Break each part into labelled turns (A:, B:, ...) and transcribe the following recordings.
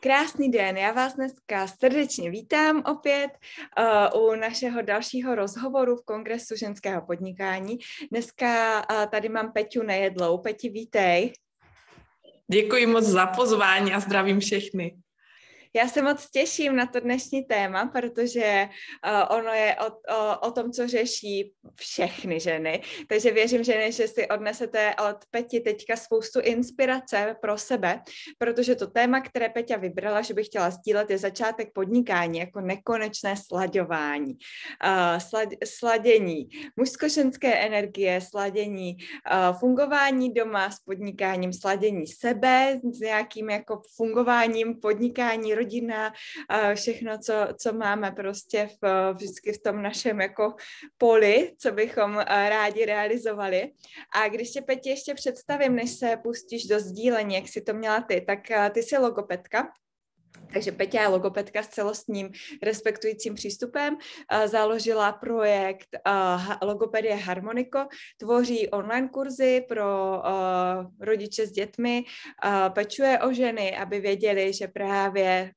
A: Krásný den, já vás dneska srdečně vítám opět uh, u našeho dalšího rozhovoru v Kongresu ženského podnikání. Dneska uh, tady mám Peťu Nejedlou. Peti, vítej.
B: Děkuji moc za pozvání a zdravím všechny.
A: Já se moc těším na to dnešní téma, protože uh, ono je o, o, o tom, co řeší všechny ženy. Takže věřím, ženy, že si odnesete od Peti teďka spoustu inspirace pro sebe, protože to téma, které Peťa vybrala, že bych chtěla sdílet, je začátek podnikání, jako nekonečné slaďování, uh, slad, sladění mužsko-ženské energie, sladění uh, fungování doma s podnikáním, sladění sebe s nějakým jako fungováním podnikání rodina, všechno, co, co máme prostě v, vždycky v tom našem jako poli, co bychom rádi realizovali. A když tě, Peti, ještě představím, než se pustíš do sdílení, jak si to měla ty, tak ty jsi logopedka, takže Peťa je logopedka s celostním respektujícím přístupem, založila projekt Logopedie Harmoniko, tvoří online kurzy pro rodiče s dětmi, pečuje o ženy, aby věděli, že právě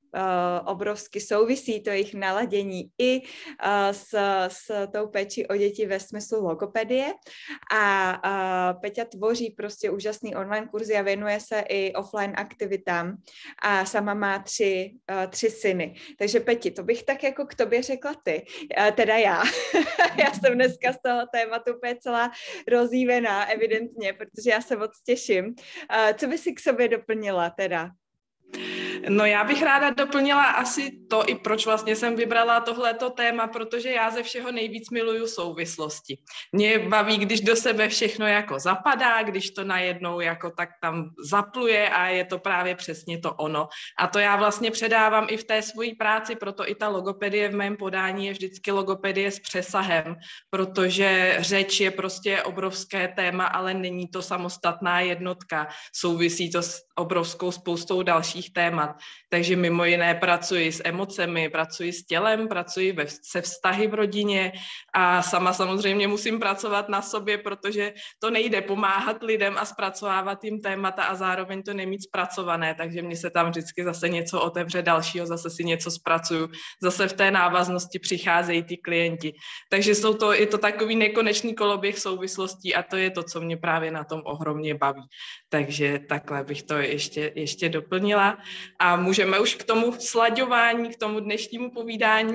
A: obrovsky souvisí to jejich naladění i s, s tou péčí o děti ve smyslu logopedie. A uh, Peťa tvoří prostě úžasný online kurzy a věnuje se i offline aktivitám. A sama má tři, tři syny. Takže Peti, to bych tak jako k tobě řekla ty, teda já. já jsem dneska z toho tématu úplně celá rozjívená, evidentně, protože já se moc těším. Co by si k sobě doplnila teda?
B: No já bych ráda doplnila asi to, i proč vlastně jsem vybrala tohleto téma, protože já ze všeho nejvíc miluju souvislosti. Mě baví, když do sebe všechno jako zapadá, když to najednou jako tak tam zapluje a je to právě přesně to ono. A to já vlastně předávám i v té svojí práci, proto i ta logopedie v mém podání je vždycky logopedie s přesahem, protože řeč je prostě obrovské téma, ale není to samostatná jednotka. Souvisí to s obrovskou spoustou dalších témat. Takže mimo jiné pracuji s emocemi, pracuji s tělem, pracuji ve, se vztahy v rodině a sama samozřejmě musím pracovat na sobě, protože to nejde pomáhat lidem a zpracovávat jim témata a zároveň to nemít zpracované, takže mně se tam vždycky zase něco otevře dalšího, zase si něco zpracuju, zase v té návaznosti přicházejí ty klienti. Takže jsou to, je to takový nekonečný koloběh souvislostí a to je to, co mě právě na tom ohromně baví. Takže takhle bych to ještě, ještě doplnila. A můžeme už k tomu slaďování, k tomu dnešnímu povídání.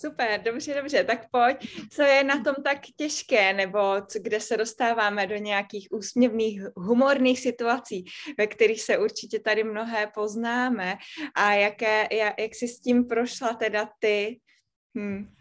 A: Super, dobře, dobře, tak pojď. Co je na tom tak těžké, nebo co, kde se dostáváme do nějakých úsměvných, humorných situací, ve kterých se určitě tady mnohé poznáme a jaké, jak, jak jsi s tím prošla teda ty?
B: Hmm.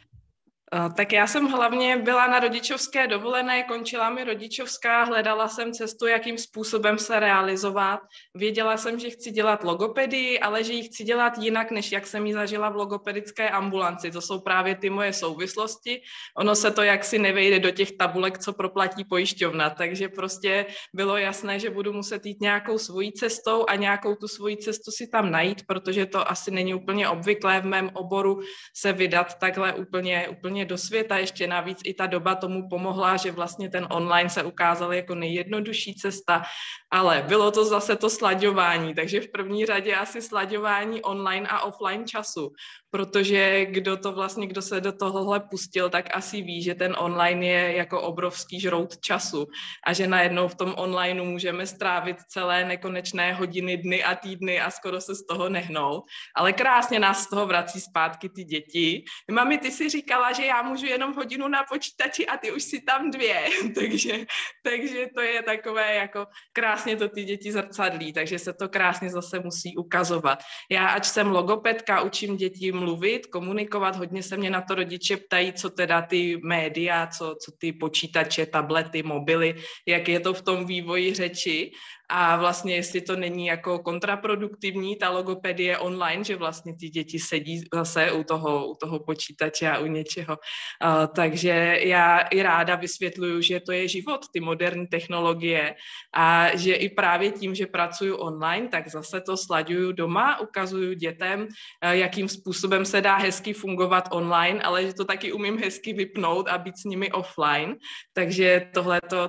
B: Tak já jsem hlavně byla na rodičovské dovolené, končila mi rodičovská, hledala jsem cestu, jakým způsobem se realizovat. Věděla jsem, že chci dělat logopedii, ale že ji chci dělat jinak, než jak jsem ji zažila v logopedické ambulanci. To jsou právě ty moje souvislosti. Ono se to jaksi nevejde do těch tabulek, co proplatí pojišťovna, takže prostě bylo jasné, že budu muset jít nějakou svojí cestou a nějakou tu svoji cestu si tam najít, protože to asi není úplně obvyklé v mém oboru se vydat takhle úplně, úplně úplně do světa. Ještě navíc i ta doba tomu pomohla, že vlastně ten online se ukázal jako nejjednodušší cesta, ale bylo to zase to slaďování, takže v první řadě asi slaďování online a offline času, protože kdo to vlastně, kdo se do tohohle pustil, tak asi ví, že ten online je jako obrovský žrout času a že najednou v tom onlineu můžeme strávit celé nekonečné hodiny, dny a týdny a skoro se z toho nehnou. Ale krásně nás z toho vrací zpátky ty děti. Mami, ty si říkala, že já můžu jenom hodinu na počítači a ty už si tam dvě, takže, takže to je takové jako krásně to ty děti zrcadlí, takže se to krásně zase musí ukazovat. Já, ač jsem logopedka, učím děti mluvit, komunikovat, hodně se mě na to rodiče ptají, co teda ty média, co, co ty počítače, tablety, mobily, jak je to v tom vývoji řeči a vlastně jestli to není jako kontraproduktivní ta logopedie online, že vlastně ty děti sedí zase u toho, u toho počítače a u něčeho. Uh, takže já i ráda vysvětluju, že to je život, ty moderní technologie a že i právě tím, že pracuju online, tak zase to slaďuju doma, ukazuju dětem, uh, jakým způsobem se dá hezky fungovat online, ale že to taky umím hezky vypnout a být s nimi offline. Takže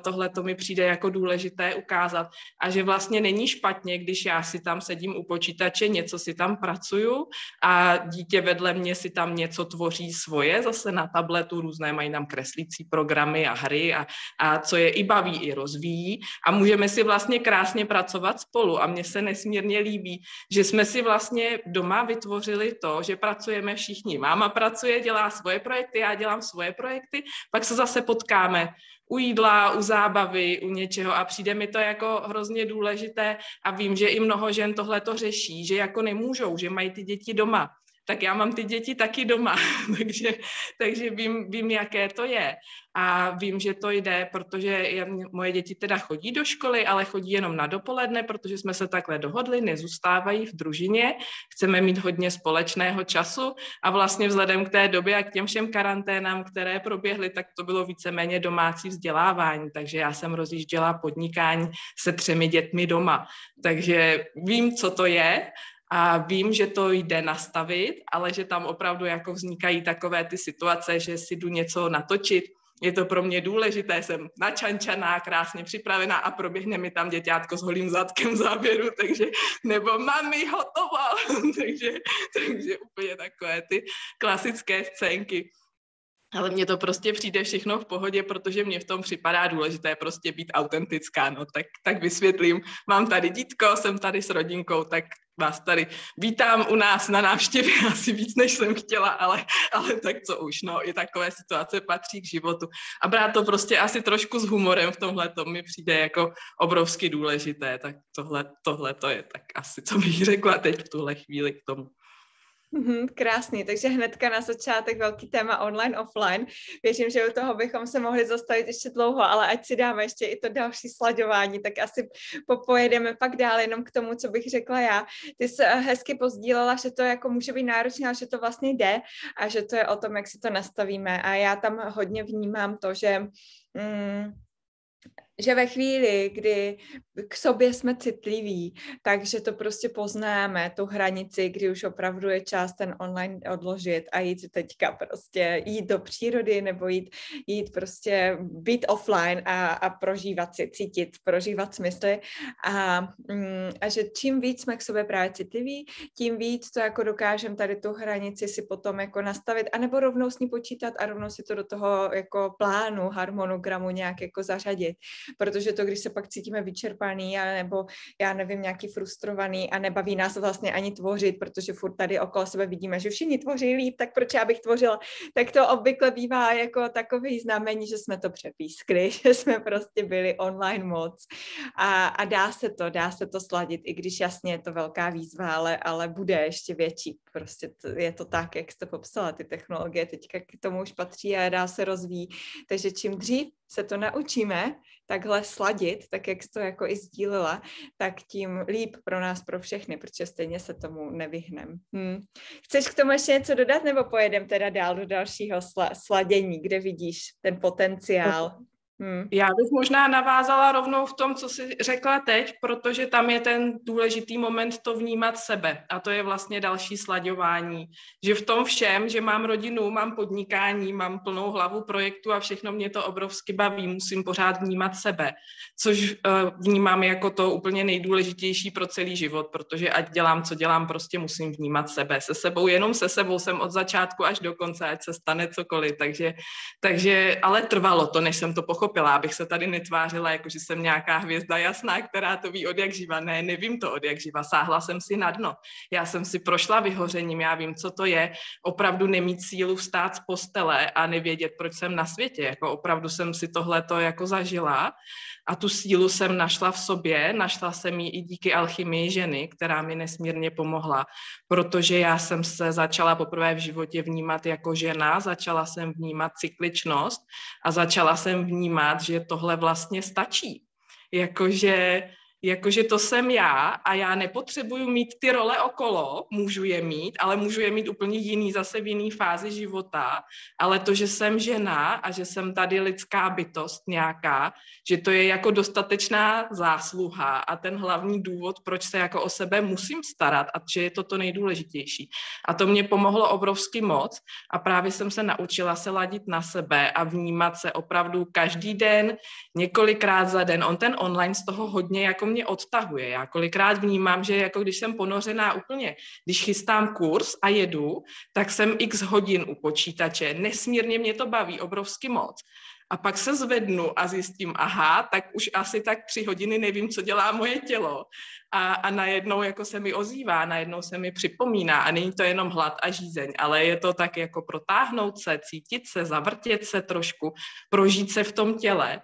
B: tohle to mi přijde jako důležité ukázat a že vlastně není špatně, když já si tam sedím u počítače, něco si tam pracuju a dítě vedle mě si tam něco tvoří svoje, zase na tabletu různé mají nám kreslící programy a hry a, a co je i baví, i rozvíjí a můžeme si vlastně krásně pracovat spolu a mně se nesmírně líbí, že jsme si vlastně doma vytvořili to, že pracujeme všichni. Máma pracuje, dělá svoje projekty, já dělám svoje projekty, pak se zase potkáme u jídla, u zábavy, u něčeho a přijde mi to jako hrozně důležité a vím, že i mnoho žen tohle to řeší, že jako nemůžou, že mají ty děti doma tak já mám ty děti taky doma, takže, takže vím, vím, jaké to je. A vím, že to jde, protože já, moje děti teda chodí do školy, ale chodí jenom na dopoledne, protože jsme se takhle dohodli, nezůstávají v družině, chceme mít hodně společného času a vlastně vzhledem k té době a k těm všem karanténám, které proběhly, tak to bylo víceméně domácí vzdělávání, takže já jsem rozjížděla podnikání se třemi dětmi doma. Takže vím, co to je a vím, že to jde nastavit, ale že tam opravdu jako vznikají takové ty situace, že si jdu něco natočit, je to pro mě důležité, jsem načančaná, krásně připravená a proběhne mi tam děťátko s holým zadkem záběru, takže, nebo mami, hotovo, takže, takže úplně takové ty klasické scénky. Ale mně to prostě přijde všechno v pohodě, protože mě v tom připadá důležité prostě být autentická, no tak, tak vysvětlím. Mám tady dítko, jsem tady s rodinkou, tak vás tady vítám u nás na návštěvě asi víc, než jsem chtěla, ale, ale tak co už, no, i takové situace patří k životu. A brát to prostě asi trošku s humorem v tomhle, to mi přijde jako obrovsky důležité, tak tohle, tohle to je tak asi, co bych řekla teď v tuhle chvíli k tomu.
A: Mm, krásný, takže hnedka na začátek velký téma online, offline. Věřím, že u toho bychom se mohli zastavit ještě dlouho, ale ať si dáme ještě i to další slaďování, tak asi popojedeme pak dál jenom k tomu, co bych řekla já. Ty jsi hezky pozdílela, že to jako může být náročné, ale že to vlastně jde a že to je o tom, jak si to nastavíme. A já tam hodně vnímám to, že mm, že ve chvíli, kdy k sobě jsme citliví, takže to prostě poznáme, tu hranici, kdy už opravdu je čas ten online odložit a jít teďka prostě jít do přírody nebo jít, jít prostě být offline a, a prožívat si, cítit, prožívat smysly. A, mm, a že čím víc jsme k sobě právě citliví, tím víc to jako dokážeme tady tu hranici si potom jako nastavit anebo rovnou s ní počítat a rovnou si to do toho jako plánu, harmonogramu nějak jako zařadit protože to, když se pak cítíme vyčerpaný, nebo já nevím, nějaký frustrovaný a nebaví nás vlastně ani tvořit, protože furt tady okolo sebe vidíme, že všichni tvoří líp, tak proč já bych tvořila? Tak to obvykle bývá jako takový znamení, že jsme to přepískli, že jsme prostě byli online moc a, a dá se to, dá se to sladit, i když jasně je to velká výzva, ale, ale bude ještě větší. Prostě to, je to tak, jak jste popsala, ty technologie teďka k tomu už patří a dá se rozvíjí. Takže čím dřív se to naučíme takhle sladit, tak jak jsi to jako i sdílela, tak tím líp pro nás, pro všechny, protože stejně se tomu nevyhneme. Hmm. Chceš k tomu ještě něco dodat, nebo pojedem teda dál do dalšího sla- sladění, kde vidíš ten potenciál?
B: Hmm. Já bych možná navázala rovnou v tom, co jsi řekla teď, protože tam je ten důležitý moment to vnímat sebe. A to je vlastně další slaďování. Že v tom všem, že mám rodinu, mám podnikání, mám plnou hlavu projektu a všechno mě to obrovsky baví, musím pořád vnímat sebe. Což uh, vnímám jako to úplně nejdůležitější pro celý život, protože ať dělám, co dělám, prostě musím vnímat sebe. Se sebou, jenom se sebou jsem od začátku až do konce, ať se stane cokoliv. Takže, takže ale trvalo to, než jsem to pochopila pochopila, abych se tady netvářila, jako že jsem nějaká hvězda jasná, která to ví od jak živa. Ne, nevím to od jak živa. Sáhla jsem si na dno. Já jsem si prošla vyhořením, já vím, co to je. Opravdu nemít sílu vstát z postele a nevědět, proč jsem na světě. Jako opravdu jsem si tohle to jako zažila a tu sílu jsem našla v sobě, našla jsem ji i díky alchymii ženy, která mi nesmírně pomohla, protože já jsem se začala poprvé v životě vnímat jako žena, začala jsem vnímat cykličnost a začala jsem vnímat, že tohle vlastně stačí. Jakože jakože to jsem já a já nepotřebuju mít ty role okolo, můžu je mít, ale můžu je mít úplně jiný, zase v jiný fázi života, ale to, že jsem žena a že jsem tady lidská bytost nějaká, že to je jako dostatečná zásluha a ten hlavní důvod, proč se jako o sebe musím starat a že je to to nejdůležitější. A to mě pomohlo obrovsky moc a právě jsem se naučila se ladit na sebe a vnímat se opravdu každý den, několikrát za den. On ten online z toho hodně jako mě odtahuje. Já kolikrát vnímám, že jako když jsem ponořená úplně, když chystám kurz a jedu, tak jsem x hodin u počítače, nesmírně mě to baví, obrovsky moc. A pak se zvednu a zjistím, aha, tak už asi tak tři hodiny nevím, co dělá moje tělo. A, a najednou jako se mi ozývá, najednou se mi připomíná. A není to jenom hlad a žízeň, ale je to tak jako protáhnout se, cítit se, zavrtět se trošku, prožít se v tom těle.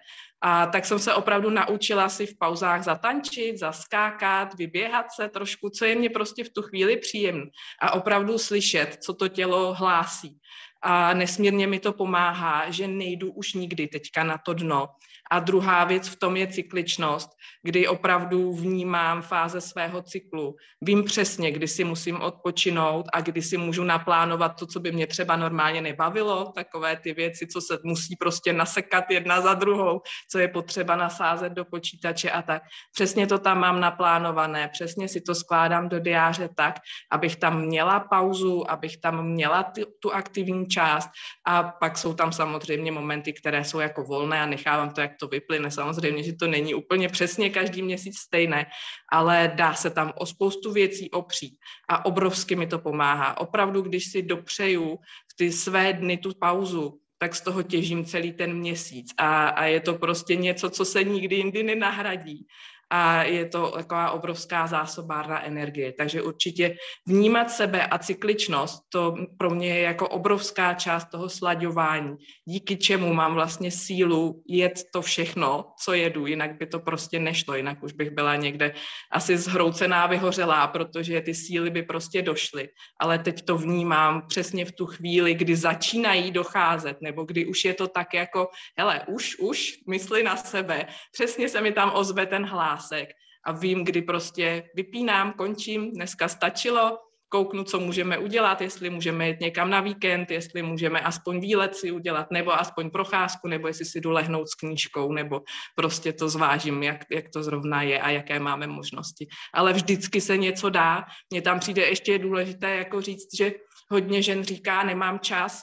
B: A tak jsem se opravdu naučila si v pauzách zatančit, zaskákat, vyběhat se trošku, co je mě prostě v tu chvíli příjemné. A opravdu slyšet, co to tělo hlásí a nesmírně mi to pomáhá, že nejdu už nikdy teďka na to dno, a druhá věc v tom je cykličnost, kdy opravdu vnímám fáze svého cyklu. Vím přesně, kdy si musím odpočinout a kdy si můžu naplánovat to, co by mě třeba normálně nebavilo, takové ty věci, co se musí prostě nasekat jedna za druhou, co je potřeba nasázet do počítače a tak. Přesně to tam mám naplánované, přesně si to skládám do diáře tak, abych tam měla pauzu, abych tam měla ty, tu aktivní část a pak jsou tam samozřejmě momenty, které jsou jako volné a nechávám to, jak to vyplyne. Samozřejmě, že to není úplně přesně každý měsíc stejné, ale dá se tam o spoustu věcí opřít a obrovsky mi to pomáhá. Opravdu, když si dopřeju v ty své dny tu pauzu, tak z toho těžím celý ten měsíc a, a je to prostě něco, co se nikdy jindy nenahradí a je to taková obrovská zásobárna energie. Takže určitě vnímat sebe a cykličnost, to pro mě je jako obrovská část toho slaďování, díky čemu mám vlastně sílu jet to všechno, co jedu, jinak by to prostě nešlo, jinak už bych byla někde asi zhroucená, vyhořelá, protože ty síly by prostě došly. Ale teď to vnímám přesně v tu chvíli, kdy začínají docházet, nebo kdy už je to tak jako, hele, už, už, mysli na sebe, přesně se mi tam ozve ten hlas hlásek a vím, kdy prostě vypínám, končím, dneska stačilo, kouknu, co můžeme udělat, jestli můžeme jít někam na víkend, jestli můžeme aspoň výlet si udělat, nebo aspoň procházku, nebo jestli si jdu lehnout s knížkou, nebo prostě to zvážím, jak, jak to zrovna je a jaké máme možnosti. Ale vždycky se něco dá. Mně tam přijde ještě důležité jako říct, že hodně žen říká, nemám čas,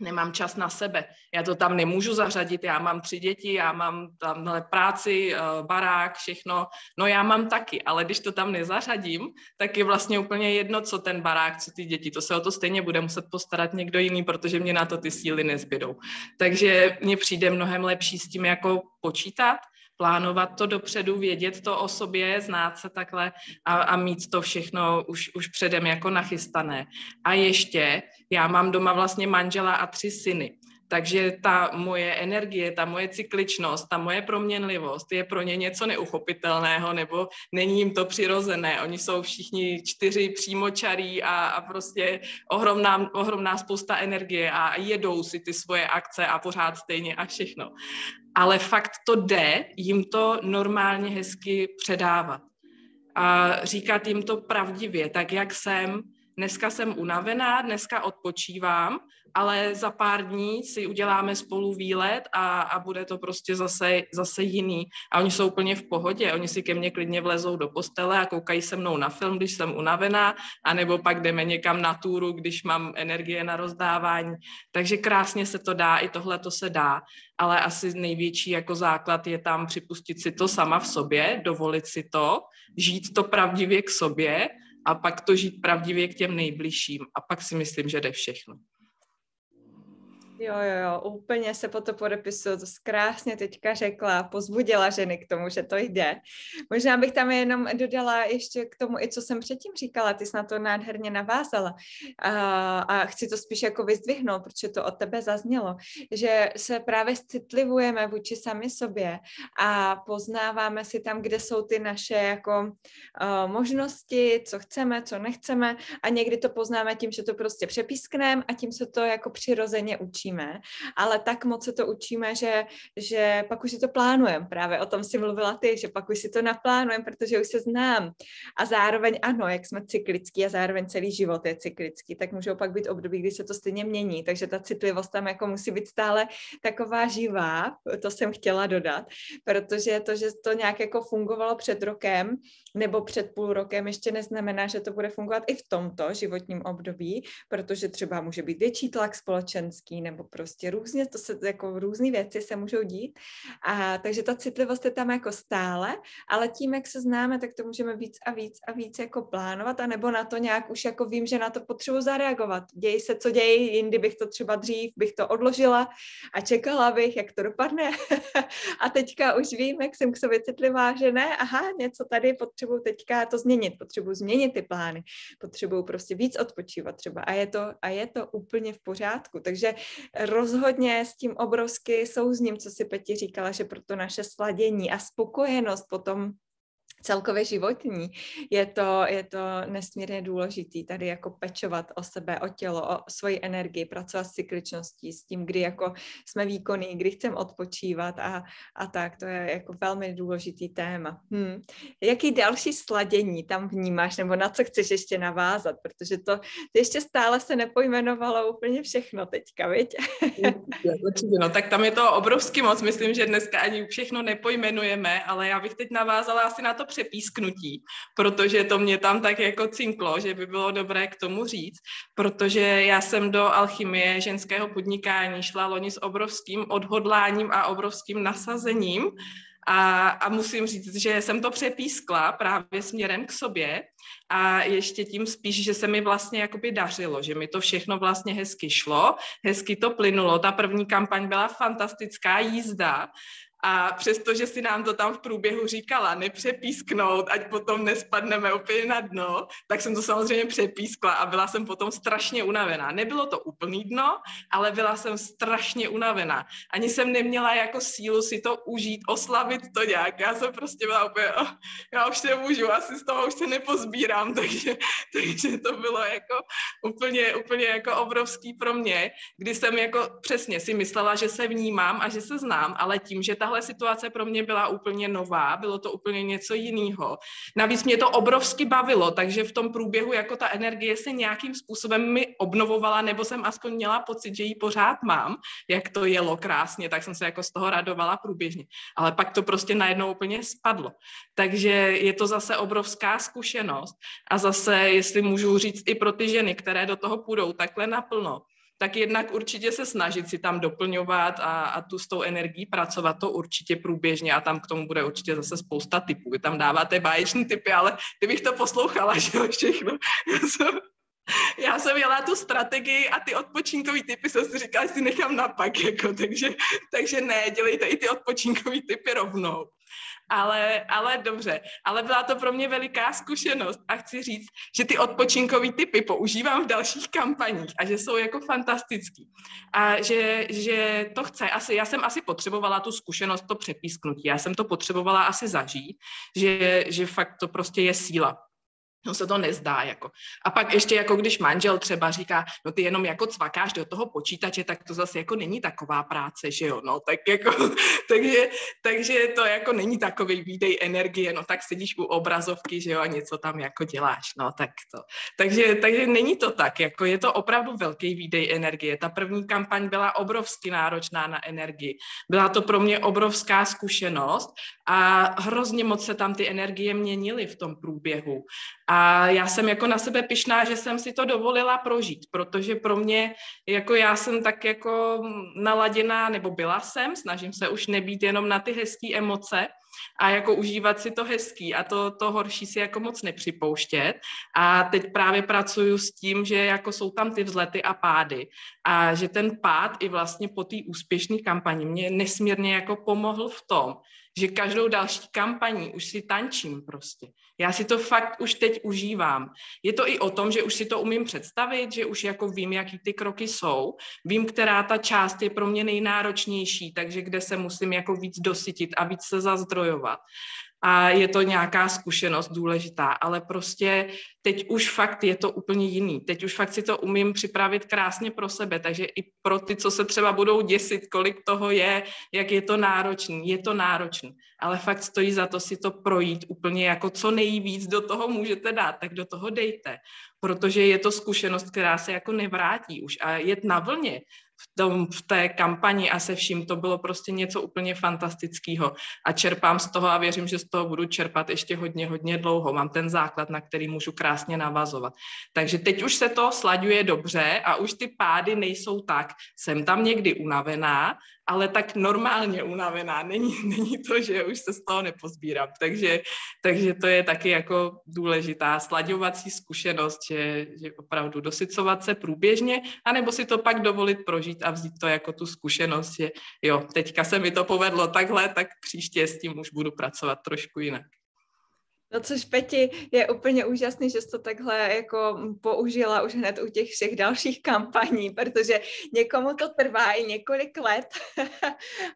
B: nemám čas na sebe. Já to tam nemůžu zařadit, já mám tři děti, já mám tamhle práci, eh, barák, všechno. No já mám taky, ale když to tam nezařadím, tak je vlastně úplně jedno, co ten barák, co ty děti. To se o to stejně bude muset postarat někdo jiný, protože mě na to ty síly nezbydou. Takže mně přijde mnohem lepší s tím jako počítat, plánovat to dopředu, vědět to o sobě, znát se takhle a, a mít to všechno už, už předem jako nachystané. A ještě, já mám doma vlastně manžela a tři syny. Takže ta moje energie, ta moje cykličnost, ta moje proměnlivost je pro ně něco neuchopitelného, nebo není jim to přirozené. Oni jsou všichni čtyři přímočarí a, a prostě ohromná, ohromná spousta energie a jedou si ty svoje akce a pořád stejně a všechno. Ale fakt to jde jim to normálně hezky předávat. A říkat jim to pravdivě, tak jak jsem, dneska jsem unavená, dneska odpočívám, ale za pár dní si uděláme spolu výlet a, a bude to prostě zase, zase jiný. A oni jsou úplně v pohodě, oni si ke mně klidně vlezou do postele a koukají se mnou na film, když jsem unavená, anebo pak jdeme někam na túru, když mám energie na rozdávání. Takže krásně se to dá, i tohle to se dá, ale asi největší jako základ je tam připustit si to sama v sobě, dovolit si to, žít to pravdivě k sobě a pak to žít pravdivě k těm nejbližším. A pak si myslím, že jde všechno.
A: Jo, jo, jo, úplně se po to podepisuju, to krásně teďka řekla, pozbudila ženy k tomu, že to jde. Možná bych tam jenom dodala ještě k tomu, i co jsem předtím říkala, ty jsi na to nádherně navázala a, a chci to spíš jako vyzdvihnout, protože to od tebe zaznělo, že se právě citlivujeme vůči sami sobě a poznáváme si tam, kde jsou ty naše jako uh, možnosti, co chceme, co nechceme a někdy to poznáme tím, že to prostě přepískneme a tím se to jako přirozeně učí učíme, ale tak moc se to učíme, že, že pak už si to plánujeme. Právě o tom si mluvila ty, že pak už si to naplánujeme, protože už se znám. A zároveň ano, jak jsme cyklický a zároveň celý život je cyklický, tak můžou pak být období, kdy se to stejně mění, takže ta citlivost tam jako musí být stále taková živá, to jsem chtěla dodat, protože to, že to nějak jako fungovalo před rokem nebo před půl rokem ještě neznamená, že to bude fungovat i v tomto životním období, protože třeba může být větší tlak společenský nebo prostě různě, to se jako různé věci se můžou dít. A takže ta citlivost je tam jako stále, ale tím, jak se známe, tak to můžeme víc a víc a víc jako plánovat a nebo na to nějak už jako vím, že na to potřebuji zareagovat. Děj se, co dějí, jindy bych to třeba dřív, bych to odložila a čekala bych, jak to dopadne. a teďka už vím, jak jsem k sobě citlivá, že ne, aha, něco tady potřebuji teďka to změnit, potřebuji změnit ty plány, potřebuji prostě víc odpočívat třeba a je to, a je to úplně v pořádku. Takže rozhodně s tím obrovsky souzním, co si Peti říkala, že pro to naše sladění a spokojenost potom celkově životní. Je to, je to nesmírně důležitý tady jako pečovat o sebe, o tělo, o svoji energii, pracovat s cykličností, s tím, kdy jako jsme výkonní, kdy chceme odpočívat a, a tak. To je jako velmi důležitý téma. Hmm. Jaký další sladění tam vnímáš, nebo na co chceš ještě navázat, protože to, ještě stále se nepojmenovalo úplně všechno teďka, viď?
B: No tak tam je to obrovský moc, myslím, že dneska ani všechno nepojmenujeme, ale já bych teď navázala asi na to přepísknutí, protože to mě tam tak jako cinklo, že by bylo dobré k tomu říct, protože já jsem do alchymie ženského podnikání šla loni s obrovským odhodláním a obrovským nasazením a, a musím říct, že jsem to přepískla právě směrem k sobě a ještě tím spíš, že se mi vlastně jakoby dařilo, že mi to všechno vlastně hezky šlo, hezky to plynulo. Ta první kampaň byla fantastická jízda a přestože si nám to tam v průběhu říkala, nepřepísknout, ať potom nespadneme úplně na dno, tak jsem to samozřejmě přepískla a byla jsem potom strašně unavená. Nebylo to úplný dno, ale byla jsem strašně unavená. Ani jsem neměla jako sílu si to užít, oslavit to nějak. Já jsem prostě byla úplně, oh, já už nemůžu, asi z toho už se nepozbírám, takže, takže to bylo jako úplně, úplně jako obrovský pro mě, kdy jsem jako přesně si myslela, že se vnímám a že se znám, ale tím, že ta tahle situace pro mě byla úplně nová, bylo to úplně něco jiného. Navíc mě to obrovsky bavilo, takže v tom průběhu jako ta energie se nějakým způsobem mi obnovovala, nebo jsem aspoň měla pocit, že ji pořád mám, jak to jelo krásně, tak jsem se jako z toho radovala průběžně. Ale pak to prostě najednou úplně spadlo. Takže je to zase obrovská zkušenost. A zase, jestli můžu říct i pro ty ženy, které do toho půjdou takhle naplno, tak jednak určitě se snažit si tam doplňovat a, a tu s tou energií pracovat to určitě průběžně a tam k tomu bude určitě zase spousta typů. Vy tam dáváte báječné typy, ale kdybych to poslouchala, že jo, všechno. Já jsem jela tu strategii a ty odpočinkové typy jsem si říkala, že si nechám napak, jako, takže, takže ne, dělejte i ty odpočinkové typy rovnou ale, ale dobře. Ale byla to pro mě veliká zkušenost a chci říct, že ty odpočinkové typy používám v dalších kampaních a že jsou jako fantastický. A že, že to chce, asi, já jsem asi potřebovala tu zkušenost, to přepísknutí, já jsem to potřebovala asi zažít, že, že fakt to prostě je síla. No se to nezdá, jako. A pak ještě jako když manžel třeba říká, no ty jenom jako cvakáš do toho počítače, tak to zase jako není taková práce, že jo, no, tak jako, takže, takže to jako není takový výdej energie, no tak sedíš u obrazovky, že jo, a něco tam jako děláš, no, tak to. Takže, takže není to tak, jako je to opravdu velký výdej energie. Ta první kampaň byla obrovsky náročná na energii. Byla to pro mě obrovská zkušenost a hrozně moc se tam ty energie měnily v tom průběhu. A já jsem jako na sebe pišná, že jsem si to dovolila prožít, protože pro mě, jako já jsem tak jako naladěná, nebo byla jsem, snažím se už nebýt jenom na ty hezké emoce, a jako užívat si to hezký a to, to horší si jako moc nepřipouštět. A teď právě pracuju s tím, že jako jsou tam ty vzlety a pády a že ten pád i vlastně po té úspěšné kampani mě nesmírně jako pomohl v tom, že každou další kampaní už si tančím prostě. Já si to fakt už teď užívám. Je to i o tom, že už si to umím představit, že už jako vím, jaký ty kroky jsou, vím, která ta část je pro mě nejnáročnější, takže kde se musím jako víc dosytit a víc se zazdrojovat a je to nějaká zkušenost důležitá, ale prostě teď už fakt je to úplně jiný. Teď už fakt si to umím připravit krásně pro sebe, takže i pro ty, co se třeba budou děsit, kolik toho je, jak je to náročný, je to náročný, ale fakt stojí za to si to projít úplně jako co nejvíc do toho můžete dát, tak do toho dejte, protože je to zkušenost, která se jako nevrátí už a jet na vlně v, tom, v té kampani a se vším. To bylo prostě něco úplně fantastického. A čerpám z toho a věřím, že z toho budu čerpat ještě hodně, hodně dlouho. Mám ten základ, na který můžu krásně navazovat. Takže teď už se to slaďuje dobře a už ty pády nejsou tak. Jsem tam někdy unavená, ale tak normálně unavená. Není, není to, že už se z toho nepozbírám. Takže, takže to je taky jako důležitá slaďovací zkušenost, že, že opravdu dosycovat se průběžně, anebo si to pak dovolit prožít a vzít to jako tu zkušenost, že jo, teďka se mi to povedlo takhle, tak příště s tím už budu pracovat trošku jinak.
A: No což Peti je úplně úžasný, že jsi to takhle jako použila už hned u těch všech dalších kampaní, protože někomu to trvá i několik let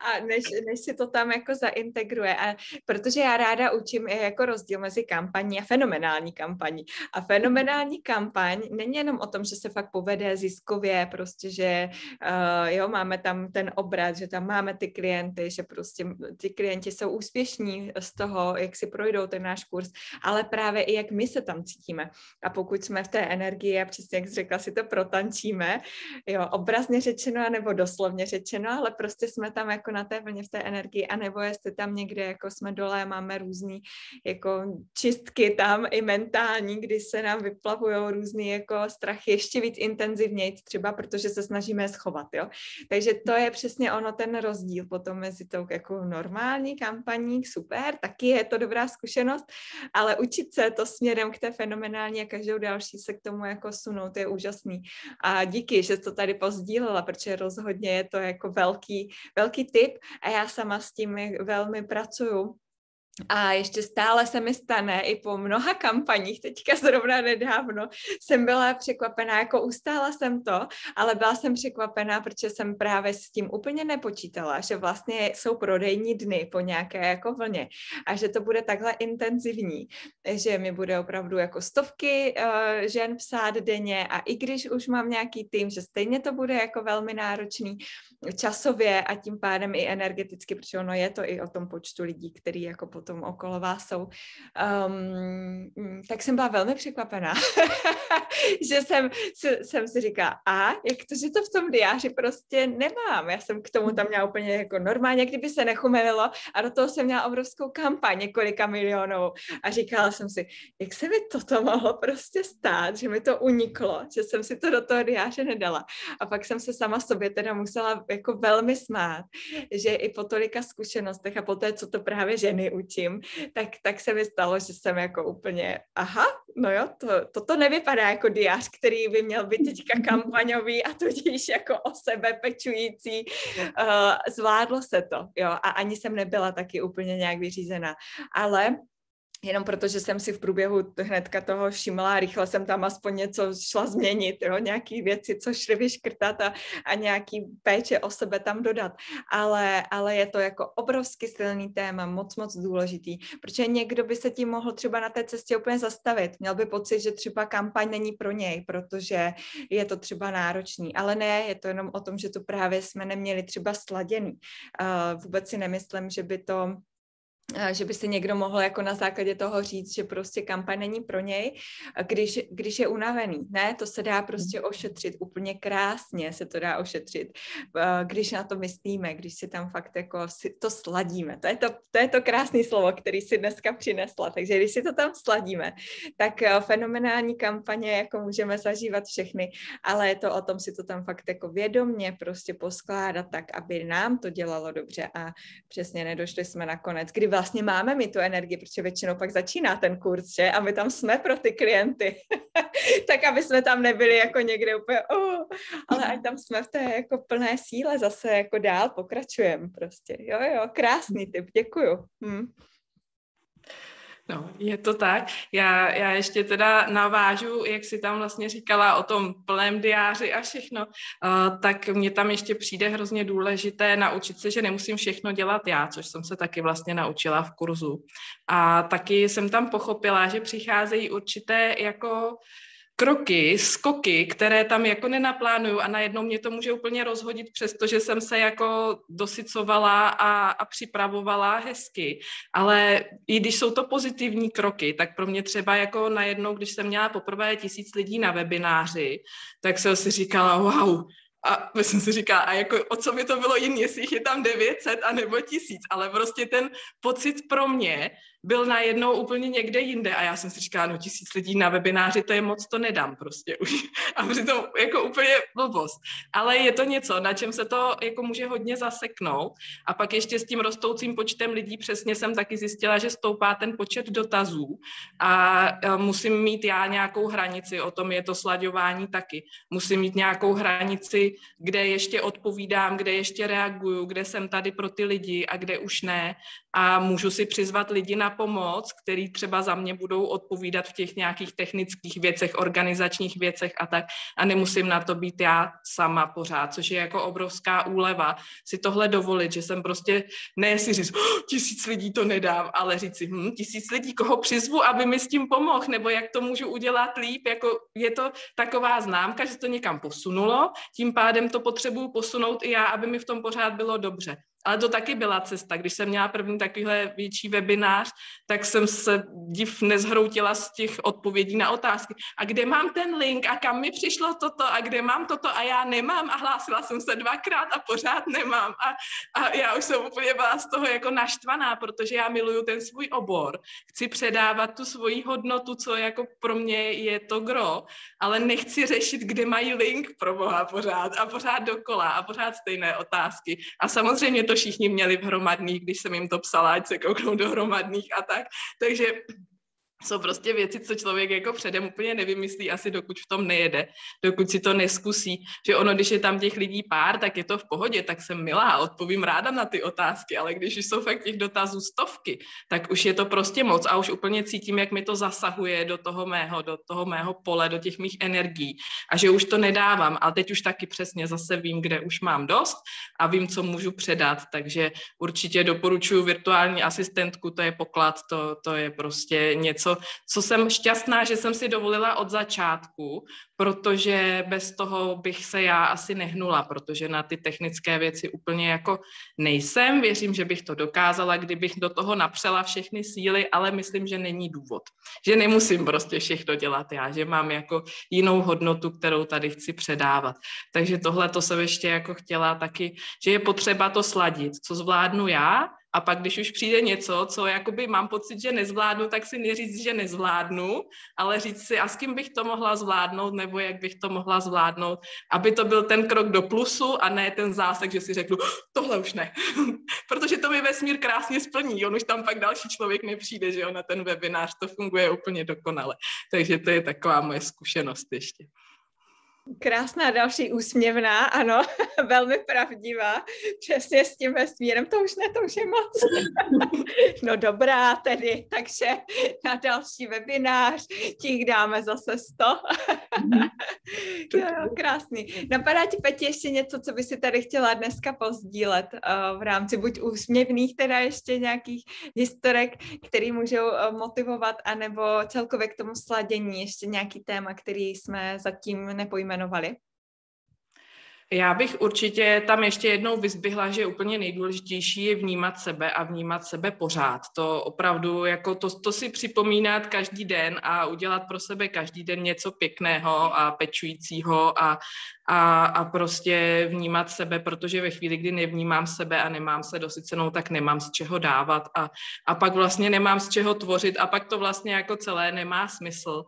A: a než, než si to tam jako zaintegruje. A protože já ráda učím je jako rozdíl mezi kampaní a fenomenální kampaní. A fenomenální kampaň není jenom o tom, že se fakt povede ziskově, prostě, že uh, jo, máme tam ten obrat, že tam máme ty klienty, že prostě ty klienti jsou úspěšní z toho, jak si projdou ten náš kurz kurz, ale právě i jak my se tam cítíme. A pokud jsme v té energii a přesně jak jsi řekla, si to protančíme, jo, obrazně řečeno, nebo doslovně řečeno, ale prostě jsme tam jako na té vlně v té energii, anebo jestli tam někde jako jsme dole, máme různý jako čistky tam i mentální, kdy se nám vyplavují různý jako strachy ještě víc intenzivněji třeba, protože se snažíme schovat, jo. Takže to je přesně ono ten rozdíl potom mezi tou jako normální kampaní, super, taky je to dobrá zkušenost, ale učit se to směrem k té fenomenální a každou další se k tomu jako sunout je úžasný. A díky, že to tady pozdílela, protože rozhodně je to jako velký, velký tip a já sama s tím velmi pracuju a ještě stále se mi stane, i po mnoha kampaních, teďka zrovna nedávno, jsem byla překvapená, jako ustála jsem to, ale byla jsem překvapená, protože jsem právě s tím úplně nepočítala, že vlastně jsou prodejní dny po nějaké jako vlně a že to bude takhle intenzivní, že mi bude opravdu jako stovky uh, žen psát denně a i když už mám nějaký tým, že stejně to bude jako velmi náročný časově a tím pádem i energeticky, protože ono je to i o tom počtu lidí, který jako potom okolo vás jsou, um, tak jsem byla velmi překvapená, že jsem, jsem si říkala, a jak to, že to v tom diáři prostě nemám. Já jsem k tomu tam měla úplně jako normálně, kdyby se nechumelilo a do toho jsem měla obrovskou kampaň několika milionů a říkala jsem si, jak se mi toto mohlo prostě stát, že mi to uniklo, že jsem si to do toho diáře nedala. A pak jsem se sama sobě teda musela jako velmi smát, že i po tolika zkušenostech a po té, co to právě ženy učím, tak, tak se mi stalo, že jsem jako úplně, aha, no jo, to, toto nevypadá jako diář, který by měl být teďka kampaňový a tudíž jako o sebe pečující. Uh, zvládlo se to, jo, a ani jsem nebyla taky úplně nějak vyřízená. Ale jenom protože jsem si v průběhu hnedka toho všimla rychle jsem tam aspoň něco šla změnit, jo, nějaký věci, co šly vyškrtat a, a nějaký péče o sebe tam dodat. Ale, ale je to jako obrovsky silný téma, moc, moc důležitý, protože někdo by se tím mohl třeba na té cestě úplně zastavit. Měl by pocit, že třeba kampaň není pro něj, protože je to třeba náročný. Ale ne, je to jenom o tom, že to právě jsme neměli třeba sladěný. Uh, vůbec si nemyslím, že by to že by si někdo mohl jako na základě toho říct, že prostě kampaň není pro něj, když, když je unavený. Ne, to se dá prostě mhm. ošetřit úplně krásně, se to dá ošetřit, když na to myslíme, když si tam fakt jako si to sladíme. To je to, to je to krásné slovo, který si dneska přinesla. Takže když si to tam sladíme, tak fenomenální kampaně jako můžeme zažívat všechny, ale je to o tom si to tam fakt jako vědomně prostě poskládat tak, aby nám to dělalo dobře a přesně nedošli jsme nakonec, kdy vlastně máme mi tu energii, protože většinou pak začíná ten kurz, že? A my tam jsme pro ty klienty. tak aby jsme tam nebyli jako někde úplně, oh, ale ať tam jsme v té jako plné síle zase jako dál pokračujeme prostě. Jo, jo, krásný tip, děkuju. Hm.
B: No, je to tak. Já, já ještě teda navážu, jak si tam vlastně říkala o tom plném diáři a všechno, uh, tak mně tam ještě přijde hrozně důležité naučit se, že nemusím všechno dělat já, což jsem se taky vlastně naučila v kurzu. A taky jsem tam pochopila, že přicházejí určité jako uh, kroky, skoky, které tam jako nenaplánuju a najednou mě to může úplně rozhodit, přestože jsem se jako dosycovala a, a připravovala hezky. Ale i když jsou to pozitivní kroky, tak pro mě třeba jako najednou, když jsem měla poprvé tisíc lidí na webináři, tak jsem si říkala, wow, a jsem si říká, a jako o co by to bylo jiný, jestli jich je tam 900 a nebo tisíc, ale prostě ten pocit pro mě byl najednou úplně někde jinde a já jsem si říkala, no tisíc lidí na webináři, to je moc, to nedám prostě už. A přitom jako úplně blbost. Ale je to něco, na čem se to jako může hodně zaseknout. A pak ještě s tím rostoucím počtem lidí přesně jsem taky zjistila, že stoupá ten počet dotazů a musím mít já nějakou hranici, o tom je to slaďování taky. Musím mít nějakou hranici, kde ještě odpovídám, kde ještě reaguju, kde jsem tady pro ty lidi a kde už ne. A můžu si přizvat lidi na pomoc, který třeba za mě budou odpovídat v těch nějakých technických věcech, organizačních věcech a tak. A nemusím na to být já sama pořád, což je jako obrovská úleva si tohle dovolit, že jsem prostě, ne si říct, oh, tisíc lidí to nedám, ale říct si, hm, tisíc lidí, koho přizvu, aby mi s tím pomohl, nebo jak to můžu udělat líp, jako je to taková známka, že to někam posunulo, tím pádem to potřebuju posunout i já, aby mi v tom pořád bylo dobře. Ale to taky byla cesta. Když jsem měla první takovýhle větší webinář, tak jsem se div nezhroutila z těch odpovědí na otázky. A kde mám ten link a kam mi přišlo toto a kde mám toto a já nemám a hlásila jsem se dvakrát a pořád nemám. A, a já už jsem úplně byla z toho jako naštvaná, protože já miluju ten svůj obor. Chci předávat tu svoji hodnotu, co jako pro mě je to gro, ale nechci řešit, kde mají link pro boha pořád a pořád dokola a pořád stejné otázky. A samozřejmě to to všichni měli v hromadných, když jsem jim to psala, ať se kouknou do hromadných a tak. Takže jsou prostě věci, co člověk jako předem úplně nevymyslí, asi dokud v tom nejede, dokud si to neskusí. Že ono, když je tam těch lidí pár, tak je to v pohodě, tak jsem milá a odpovím ráda na ty otázky, ale když jsou fakt těch dotazů stovky, tak už je to prostě moc a už úplně cítím, jak mi to zasahuje do toho mého, do toho mého pole, do těch mých energií a že už to nedávám, ale teď už taky přesně zase vím, kde už mám dost a vím, co můžu předat, takže určitě doporučuji virtuální asistentku, to je poklad, to, to je prostě něco, co jsem šťastná, že jsem si dovolila od začátku, protože bez toho bych se já asi nehnula, protože na ty technické věci úplně jako nejsem. Věřím, že bych to dokázala, kdybych do toho napřela všechny síly, ale myslím, že není důvod. Že nemusím prostě všechno dělat já, že mám jako jinou hodnotu, kterou tady chci předávat. Takže tohle to jsem ještě jako chtěla taky, že je potřeba to sladit, co zvládnu já, a pak, když už přijde něco, co jakoby mám pocit, že nezvládnu, tak si neříct, že nezvládnu, ale říct si, a s kým bych to mohla zvládnout, nebo jak bych to mohla zvládnout, aby to byl ten krok do plusu a ne ten zásek, že si řeknu, tohle už ne. Protože to mi vesmír krásně splní, on už tam pak další člověk nepřijde, že jo, na ten webinář, to funguje úplně dokonale. Takže to je taková moje zkušenost ještě.
A: Krásná další úsměvná, ano, velmi pravdivá, přesně s tím vesmírem, to už ne, to už je moc. no dobrá tedy, takže na další webinář těch dáme zase sto. jo, jo, krásný. Napadá ti, Peti, ještě něco, co by si tady chtěla dneska pozdílet uh, v rámci buď úsměvných, teda ještě nějakých historek, který můžou uh, motivovat, anebo celkově k tomu sladění ještě nějaký téma, který jsme zatím nepojmenovali jmenovali?
B: Já bych určitě tam ještě jednou vyzbyhla, že úplně nejdůležitější je vnímat sebe a vnímat sebe pořád. To opravdu, jako to, to si připomínat každý den a udělat pro sebe každý den něco pěkného a pečujícího a, a, a prostě vnímat sebe, protože ve chvíli, kdy nevnímám sebe a nemám se dosycenou, tak nemám z čeho dávat a, a pak vlastně nemám z čeho tvořit a pak to vlastně jako celé nemá smysl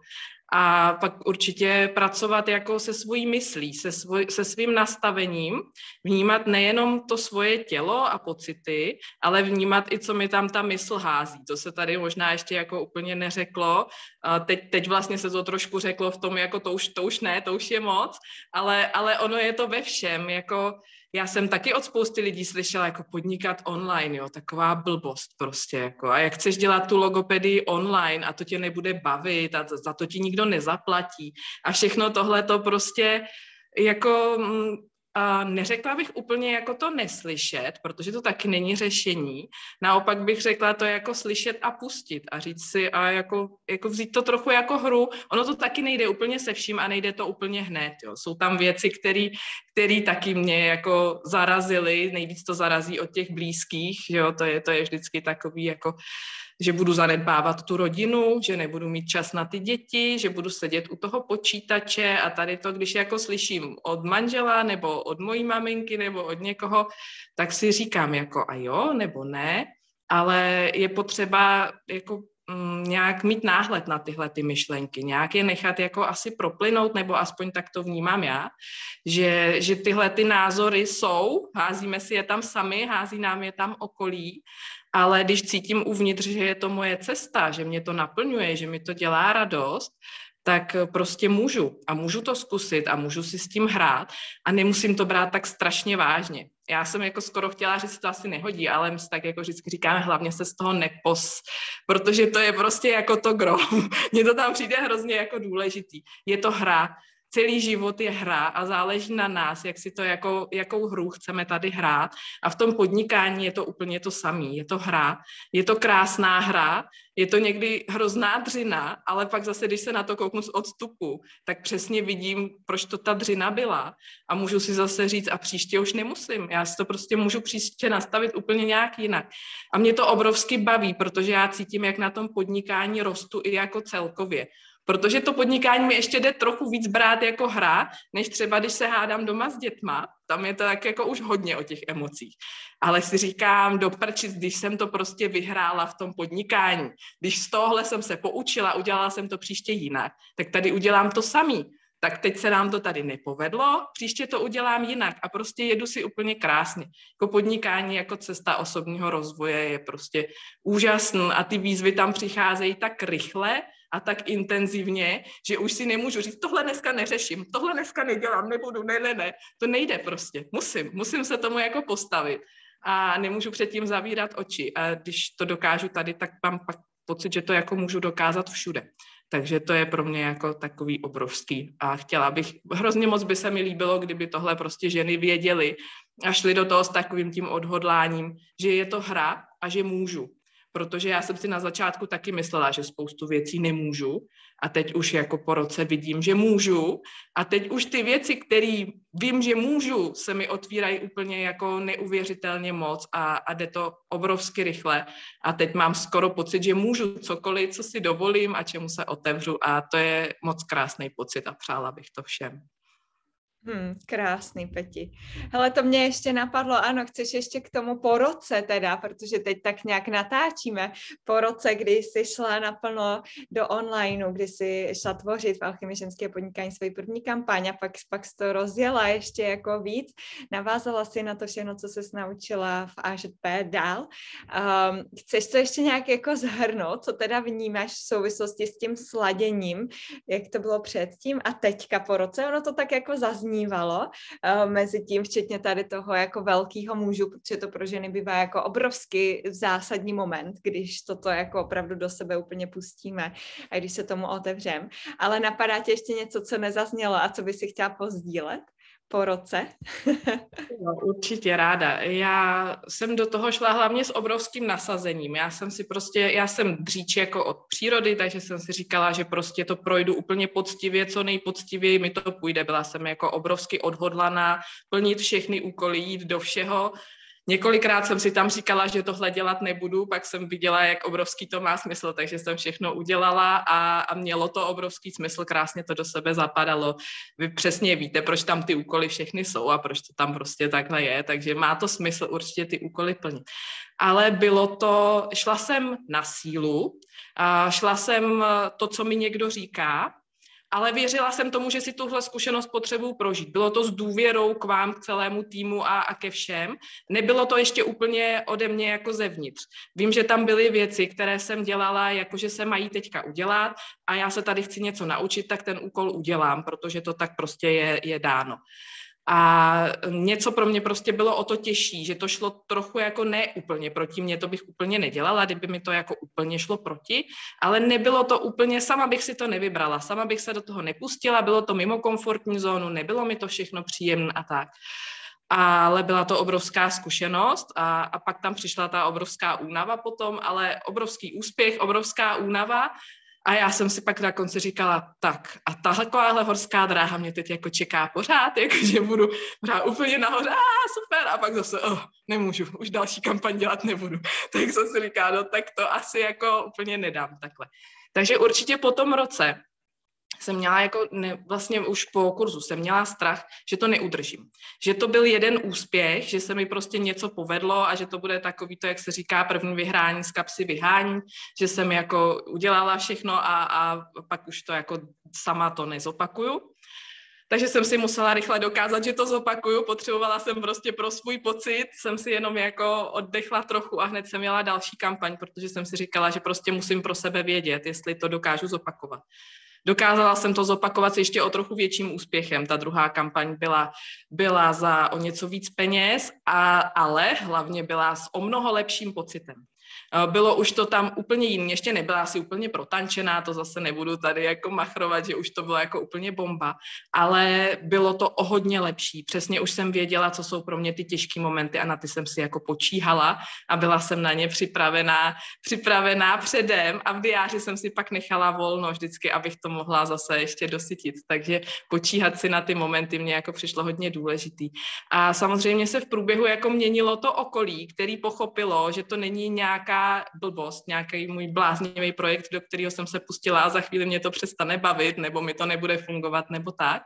B: a pak určitě pracovat jako se svojí myslí, se, svoj, se svým nastavením, vnímat nejenom to svoje tělo a pocity, ale vnímat i, co mi tam ta mysl hází. To se tady možná ještě jako úplně neřeklo. Teď, teď vlastně se to trošku řeklo v tom, jako to už, to už ne, to už je moc, ale, ale ono je to ve všem, jako já jsem taky od spousty lidí slyšela jako podnikat online, jo, taková blbost prostě, jako. A jak chceš dělat tu logopedii online a to tě nebude bavit a za to ti nikdo nezaplatí. A všechno tohle to prostě jako mm, a neřekla bych úplně jako to neslyšet, protože to taky není řešení. Naopak bych řekla to jako slyšet a pustit a říct si a jako, jako vzít to trochu jako hru. Ono to taky nejde úplně se vším a nejde to úplně hned. Jo. Jsou tam věci, které taky mě jako zarazili, nejvíc to zarazí od těch blízkých, jo, to je, to je vždycky takový jako že budu zanedbávat tu rodinu, že nebudu mít čas na ty děti, že budu sedět u toho počítače a tady to, když jako slyším od manžela nebo od mojí maminky nebo od někoho, tak si říkám jako a jo nebo ne, ale je potřeba jako nějak mít náhled na tyhle ty myšlenky, nějak je nechat jako asi proplynout, nebo aspoň tak to vnímám já, že, že tyhle ty názory jsou, házíme si je tam sami, hází nám je tam okolí ale když cítím uvnitř, že je to moje cesta, že mě to naplňuje, že mi to dělá radost, tak prostě můžu a můžu to zkusit a můžu si s tím hrát a nemusím to brát tak strašně vážně. Já jsem jako skoro chtěla říct, že to asi nehodí, ale my tak jako vždycky říkáme, hlavně se z toho nepos, protože to je prostě jako to gro. Mně to tam přijde hrozně jako důležitý. Je to hra, celý život je hra a záleží na nás, jak si to, jako, jakou hru chceme tady hrát. A v tom podnikání je to úplně to samé. Je to hra, je to krásná hra, je to někdy hrozná dřina, ale pak zase, když se na to kouknu z odstupu, tak přesně vidím, proč to ta dřina byla. A můžu si zase říct, a příště už nemusím. Já si to prostě můžu příště nastavit úplně nějak jinak. A mě to obrovsky baví, protože já cítím, jak na tom podnikání rostu i jako celkově. Protože to podnikání mi ještě jde trochu víc brát jako hra, než třeba když se hádám doma s dětma. Tam je to tak jako už hodně o těch emocích. Ale si říkám, do prčic, když jsem to prostě vyhrála v tom podnikání, když z tohohle jsem se poučila, udělala jsem to příště jinak, tak tady udělám to samý. Tak teď se nám to tady nepovedlo, příště to udělám jinak a prostě jedu si úplně krásně. Jako podnikání, jako cesta osobního rozvoje je prostě úžasný a ty výzvy tam přicházejí tak rychle, a tak intenzivně, že už si nemůžu říct, tohle dneska neřeším, tohle dneska nedělám, nebudu, ne, ne, ne. To nejde prostě. Musím, musím se tomu jako postavit a nemůžu předtím zavírat oči. A když to dokážu tady, tak mám pak pocit, že to jako můžu dokázat všude. Takže to je pro mě jako takový obrovský. A chtěla bych, hrozně moc by se mi líbilo, kdyby tohle prostě ženy věděly a šly do toho s takovým tím odhodláním, že je to hra a že můžu protože já jsem si na začátku taky myslela, že spoustu věcí nemůžu. A teď už jako po roce vidím, že můžu. A teď už ty věci, které vím, že můžu, se mi otvírají úplně jako neuvěřitelně moc a, a jde to obrovsky rychle. A teď mám skoro pocit, že můžu cokoliv, co si dovolím a čemu se otevřu. A to je moc krásný pocit a přála bych to všem.
A: Hmm, krásný, Peti. Hele, to mě ještě napadlo, ano, chceš ještě k tomu po roce teda, protože teď tak nějak natáčíme, po roce, kdy jsi šla naplno do onlineu, kdy jsi šla tvořit v ženské podnikání svoji první kampaň a pak, pak jsi to rozjela ještě jako víc, navázala si na to všechno, co jsi naučila v AŽP dál. Um, chceš to ještě nějak jako zhrnout, co teda vnímáš v souvislosti s tím sladěním, jak to bylo předtím a teďka po roce, ono to tak jako zazní zaznívalo uh, mezi tím, včetně tady toho jako velkého mužu, protože to pro ženy bývá jako obrovský zásadní moment, když toto jako opravdu do sebe úplně pustíme a když se tomu otevřem. Ale napadá tě ještě něco, co nezaznělo a co by si chtěla pozdílet? Po roce?
B: no, určitě ráda. Já jsem do toho šla hlavně s obrovským nasazením. Já jsem si prostě, já jsem dříč jako od přírody, takže jsem si říkala, že prostě to projdu úplně poctivě, co nejpoctivěji mi to půjde. Byla jsem jako obrovsky odhodlaná plnit všechny úkoly, jít do všeho Několikrát jsem si tam říkala, že tohle dělat nebudu, pak jsem viděla, jak obrovský to má smysl, takže jsem všechno udělala a, a mělo to obrovský smysl, krásně to do sebe zapadalo. Vy přesně víte, proč tam ty úkoly všechny jsou a proč to tam prostě takhle je, takže má to smysl určitě ty úkoly plnit. Ale bylo to, šla jsem na sílu, a šla jsem to, co mi někdo říká, ale věřila jsem tomu, že si tuhle zkušenost potřebuju prožít. Bylo to s důvěrou k vám, k celému týmu a, a ke všem. Nebylo to ještě úplně ode mě jako zevnitř. Vím, že tam byly věci, které jsem dělala, jakože se mají teďka udělat a já se tady chci něco naučit, tak ten úkol udělám, protože to tak prostě je, je dáno. A něco pro mě prostě bylo o to těžší, že to šlo trochu jako ne úplně proti mě, to bych úplně nedělala, kdyby mi to jako úplně šlo proti, ale nebylo to úplně, sama bych si to nevybrala, sama bych se do toho nepustila, bylo to mimo komfortní zónu, nebylo mi to všechno příjemné a tak. Ale byla to obrovská zkušenost a, a pak tam přišla ta obrovská únava potom, ale obrovský úspěch, obrovská únava A já jsem si pak na konci říkala, tak a tahle horská dráha mě teď jako čeká pořád, jako že budu pořád úplně nahoře, a super, a pak zase, oh, nemůžu, už další kampaň dělat nebudu. Tak jsem si říkala, no tak to asi jako úplně nedám takhle. Takže určitě po tom roce jsem měla jako, ne, vlastně už po kurzu jsem měla strach, že to neudržím. Že to byl jeden úspěch, že se mi prostě něco povedlo a že to bude takový to, jak se říká, první vyhrání z kapsy vyhání, že jsem jako udělala všechno a, a pak už to jako sama to nezopakuju. Takže jsem si musela rychle dokázat, že to zopakuju. Potřebovala jsem prostě pro svůj pocit, jsem si jenom jako oddechla trochu a hned jsem měla další kampaň, protože jsem si říkala, že prostě musím pro sebe vědět, jestli to dokážu zopakovat. Dokázala jsem to zopakovat ještě o trochu větším úspěchem. Ta druhá kampaň byla, byla za o něco víc peněz, a, ale hlavně byla s o mnoho lepším pocitem. Eh, bylo už to tam úplně jiný, ještě nebyla asi úplně protančená, to zase nebudu tady jako machrovat, že už to bylo jako úplně bomba, ale bylo to o hodně lepší. Přesně už jsem věděla, co jsou pro mě ty těžké momenty a na ty jsem si jako počíhala a byla jsem na ně připravená, připravená předem a v diáři jsem si pak nechala volno vždycky, abych to mohla zase ještě dosytit. Takže počíhat si na ty momenty mě jako přišlo hodně důležitý. A samozřejmě se v průběhu jako měnilo to okolí, který pochopilo, že to není nějaká nějaká blbost, nějaký můj bláznivý projekt, do kterého jsem se pustila a za chvíli mě to přestane bavit, nebo mi to nebude fungovat, nebo tak.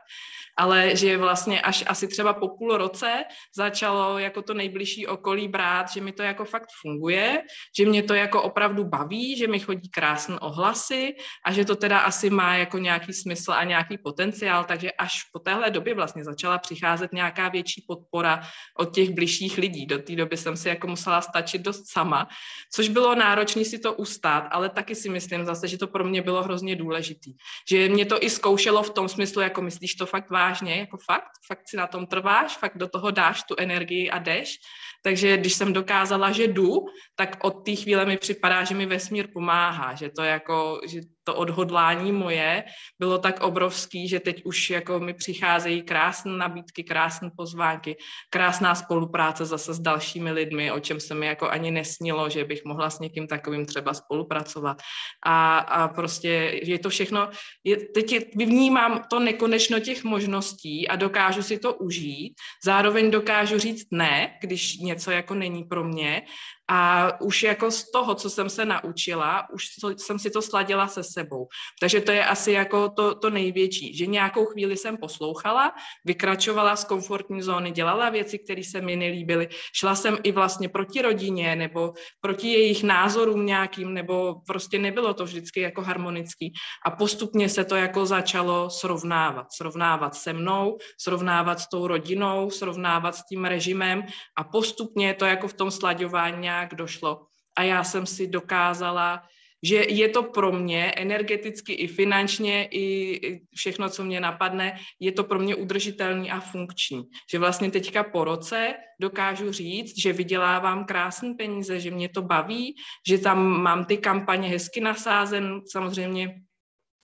B: Ale že vlastně až asi třeba po půl roce začalo jako to nejbližší okolí brát, že mi to jako fakt funguje, že mě to jako opravdu baví, že mi chodí krásné ohlasy a že to teda asi má jako nějaký smysl a nějaký potenciál, takže až po téhle době vlastně začala přicházet nějaká větší podpora od těch bližších lidí. Do té doby jsem si jako musela stačit dost sama, což bylo náročné si to ustát, ale taky si myslím zase, že to pro mě bylo hrozně důležitý. Že mě to i zkoušelo v tom smyslu, jako myslíš to fakt vážně, jako fakt, fakt si na tom trváš, fakt do toho dáš tu energii a jdeš. Takže když jsem dokázala, že jdu, tak od té chvíle mi připadá, že mi vesmír pomáhá, že to jako, že to odhodlání moje bylo tak obrovský, že teď už jako mi přicházejí krásné nabídky, krásné pozvánky, krásná spolupráce zase s dalšími lidmi, o čem se mi jako ani nesnilo, že bych mohla s někým takovým třeba spolupracovat. A, a prostě je to všechno, je, teď je, vnímám to nekonečno těch možností a dokážu si to užít, zároveň dokážu říct ne, když něco jako není pro mě a už jako z toho, co jsem se naučila, už jsem si to sladila se sebou. Takže to je asi jako to, to největší, že nějakou chvíli jsem poslouchala, vykračovala z komfortní zóny, dělala věci, které se mi nelíbily, šla jsem i vlastně proti rodině nebo proti jejich názorům nějakým, nebo prostě nebylo to vždycky jako harmonický. A postupně se to jako začalo srovnávat. Srovnávat se mnou, srovnávat s tou rodinou, srovnávat s tím režimem a postupně to jako v tom slaďování nějak došlo. A já jsem si dokázala, že je to pro mě energeticky i finančně, i všechno, co mě napadne, je to pro mě udržitelný a funkční. Že vlastně teďka po roce dokážu říct, že vydělávám krásné peníze, že mě to baví, že tam mám ty kampaně hezky nasázen, samozřejmě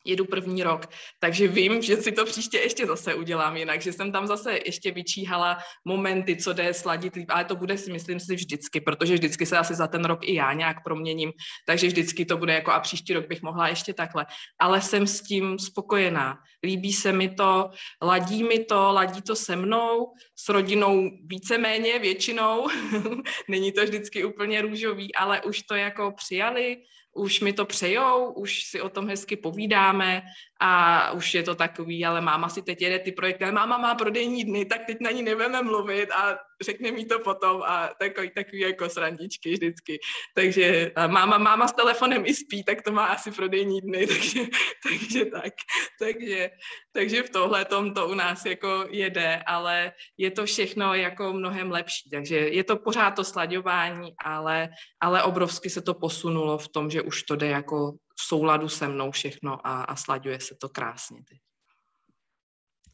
B: jedu první rok, takže vím, že si to příště ještě zase udělám jinak, že jsem tam zase ještě vyčíhala momenty, co jde sladit líp, ale to bude si myslím si vždycky, protože vždycky se asi za ten rok i já nějak proměním, takže vždycky to bude jako a příští rok bych mohla ještě takhle, ale jsem s tím spokojená, líbí se mi to, ladí mi to, ladí to se mnou, s rodinou víceméně, většinou, není to vždycky úplně růžový, ale už to jako přijali, už mi to přejou, už si o tom hezky povídáme a už je to takový, ale máma si teď jede ty projekty, ale máma má prodejní dny, tak teď na ní nebudeme mluvit a řekne mi to potom a takový, takový jako srandičky vždycky. Takže máma, máma s telefonem i spí, tak to má asi prodejní dny, takže, takže tak. Takže, takže v tohle tom to u nás jako jede, ale je to všechno jako mnohem lepší. Takže je to pořád to slaďování, ale, ale obrovsky se to posunulo v tom, že už to jde jako v souladu se mnou všechno a, a slaďuje se to krásně teď.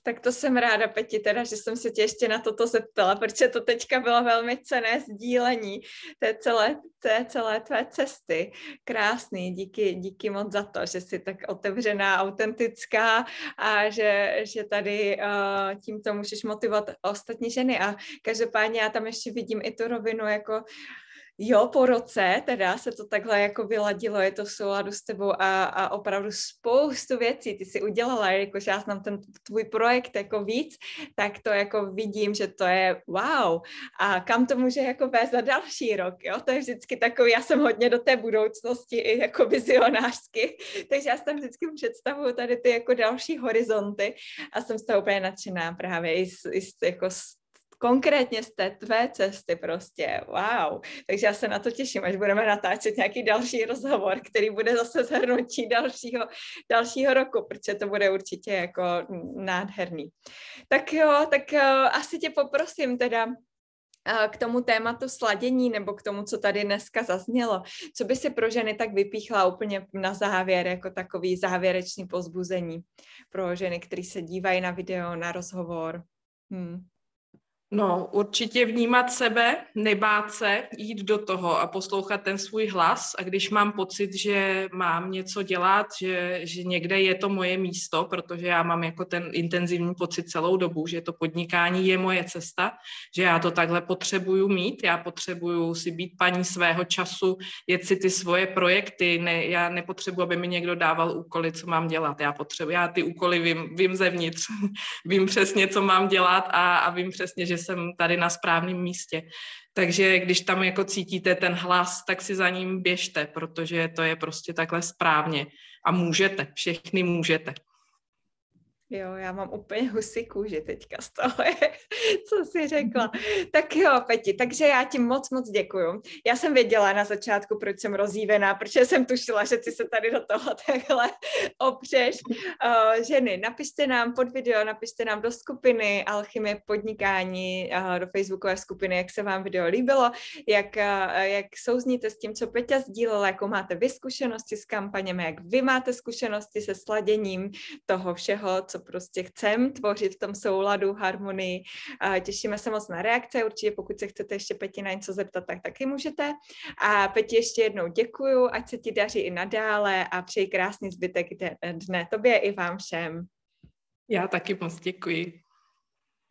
A: Tak to jsem ráda, Peti, teda, že jsem se tě ještě na toto zeptala, protože to teďka bylo velmi cené sdílení té celé, té celé tvé cesty. Krásný, díky, díky moc za to, že jsi tak otevřená, autentická a že, že tady uh, tímto můžeš motivovat ostatní ženy. A každopádně já tam ještě vidím i tu rovinu jako jo, po roce teda se to takhle jako vyladilo, je to v souladu s tebou a, a opravdu spoustu věcí ty si udělala, jakože já znám ten tvůj projekt jako víc, tak to jako vidím, že to je wow. A kam to může jako vést za další rok, jo? To je vždycky takový, já jsem hodně do té budoucnosti i jako vizionářsky, takže já tam vždycky představuju tady ty jako další horizonty a jsem z toho úplně nadšená právě i s, i s, jako s konkrétně z té tvé cesty prostě, wow. Takže já se na to těším, až budeme natáčet nějaký další rozhovor, který bude zase zhrnutí dalšího, dalšího roku, protože to bude určitě jako nádherný. Tak jo, tak uh, asi tě poprosím teda uh, k tomu tématu sladění nebo k tomu, co tady dneska zaznělo. Co by si pro ženy tak vypíchla úplně na závěr, jako takový závěrečný pozbuzení pro ženy, které se dívají na video, na rozhovor? Hmm.
B: No, určitě vnímat sebe, nebát se, jít do toho a poslouchat ten svůj hlas. A když mám pocit, že mám něco dělat, že, že někde je to moje místo, protože já mám jako ten intenzivní pocit celou dobu, že to podnikání je moje cesta, že já to takhle potřebuju mít, já potřebuju si být paní svého času, jet si ty svoje projekty, ne, já nepotřebuji, aby mi někdo dával úkoly, co mám dělat, já potřebuji, já ty úkoly vím, vím zevnitř, vím přesně, co mám dělat a, a vím přesně, že jsem tady na správném místě. Takže když tam jako cítíte ten hlas, tak si za ním běžte, protože to je prostě takhle správně. A můžete, všechny můžete.
A: Jo, já mám úplně husy kůži teďka z toho, co jsi řekla. Tak jo, Peti, takže já ti moc, moc děkuju. Já jsem věděla na začátku, proč jsem rozjívená, protože jsem tušila, že ty se tady do toho takhle opřeš. Uh, ženy, napište nám pod video, napište nám do skupiny Alchymie podnikání, uh, do facebookové skupiny, jak se vám video líbilo, jak, uh, jak souzníte s tím, co Peťa sdílela, jakou máte vy zkušenosti s kampaněmi, jak vy máte zkušenosti se sladěním toho všeho, co prostě chcem tvořit v tom souladu, harmonii. Těšíme se moc na reakce, určitě pokud se chcete ještě Peti na něco zeptat, tak taky můžete. A Peti ještě jednou děkuju, ať se ti daří i nadále a přeji krásný zbytek dne tobě i vám všem.
B: Já taky moc děkuji.